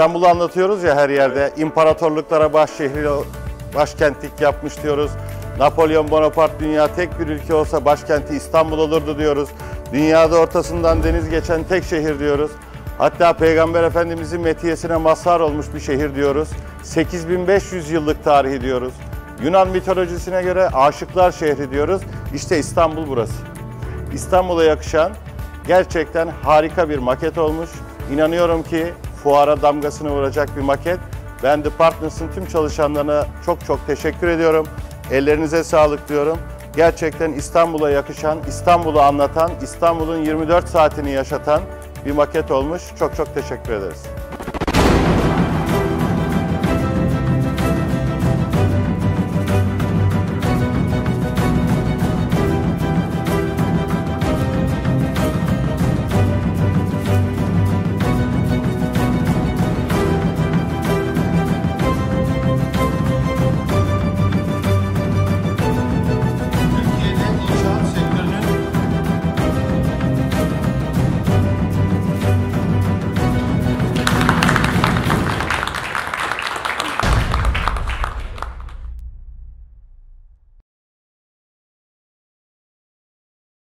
İstanbul'u anlatıyoruz ya her yerde. İmparatorluklara baş şehri, başkentlik yapmış diyoruz. Napolyon Bonaparte dünya tek bir ülke olsa başkenti İstanbul olurdu diyoruz. Dünyada ortasından deniz geçen tek şehir diyoruz. Hatta Peygamber Efendimizin metiyesine mazhar olmuş bir şehir diyoruz. 8500 yıllık tarihi diyoruz. Yunan mitolojisine göre aşıklar şehri diyoruz. İşte İstanbul burası. İstanbul'a yakışan gerçekten harika bir maket olmuş. İnanıyorum ki fuara damgasını vuracak bir maket. Ben The Partners'ın tüm çalışanlarına çok çok teşekkür ediyorum. Ellerinize sağlık diyorum. Gerçekten İstanbul'a yakışan, İstanbul'u anlatan, İstanbul'un 24 saatini yaşatan bir maket olmuş. Çok çok teşekkür ederiz.